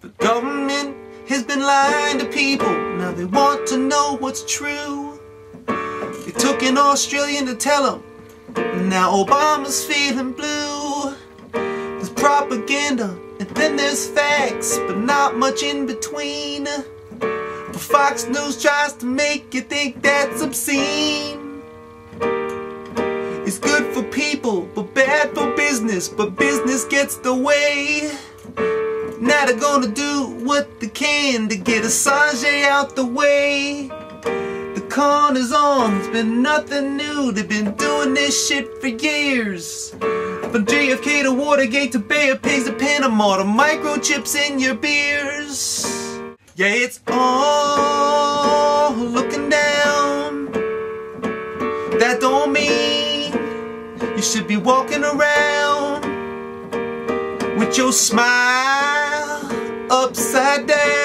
The government has been lying to people. Now they want to know what's true. They took an Australian to tell them. Now Obama's feeling blue. There's propaganda and then there's facts, but not much in between. But Fox News tries to make you think that's obscene. It's good for people, but bad for business. But business gets the way. Now they're gonna do what they can to get Assange out the way. The con is on, it's been nothing new. They've been doing this shit for years. From JFK to Watergate to Bay of Pigs to Panama to microchips in your beers. Yeah, it's all looking down. That don't mean you should be walking around with your smile upside down.